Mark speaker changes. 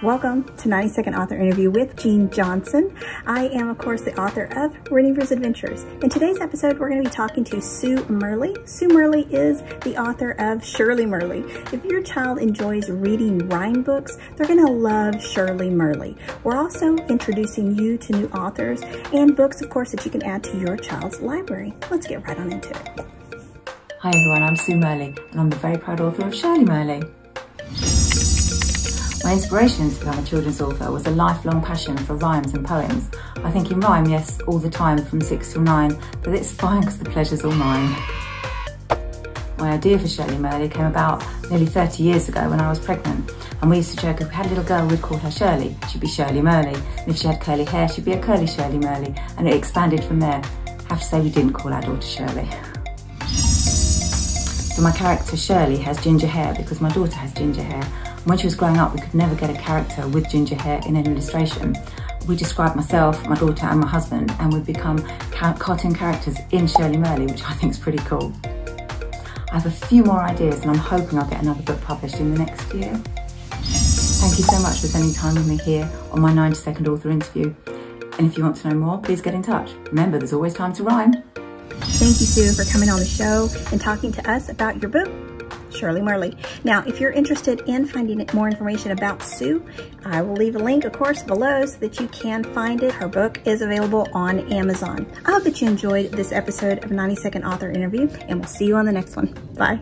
Speaker 1: Welcome to 90 Second Author Interview with Jean Johnson. I am, of course, the author of Renifer's Adventures. In today's episode, we're going to be talking to Su Murley. Su Murley is the author of Shirley Murley. If your child enjoys reading rhyme books, they're going to love Shirley Murley. We're also introducing you to new authors and books, of course, that you can add to your child's library. Let's get right on into it.
Speaker 2: Hi everyone, I'm Su Murley and I'm the very proud author of Shirley Murley. My inspiration to become a children's author was a lifelong passion for rhymes and poems. I think in rhyme, yes, all the time from six till nine, but it's fine because the pleasure's all mine. My idea for Shirley Murley came about nearly 30 years ago when I was pregnant. And we used to joke if we had a little girl, we'd call her Shirley. She'd be Shirley Murley. And if she had curly hair, she'd be a curly Shirley Murley. And it expanded from there. I have to say we didn't call our daughter Shirley. So my character Shirley has ginger hair because my daughter has ginger hair. When she was growing up, we could never get a character with ginger hair in an illustration. We described myself, my daughter and my husband and we've become cartoon characters in Shirley Murley, which I think is pretty cool. I have a few more ideas and I'm hoping I'll get another book published in the next year. Thank you so much for spending time with me here on my 90 second author interview. And if you want to know more, please get in touch. Remember, there's always time to rhyme.
Speaker 1: Thank you, Su, for coming on the show and talking to us about your book, Shirley Murley. Now, if you're interested in finding more information about Su, I will leave a link, of course, below so that you can find it. Her book is available on Amazon. I hope that you enjoyed this episode of 90 Second Author Interview, and we'll see you on the next one. Bye.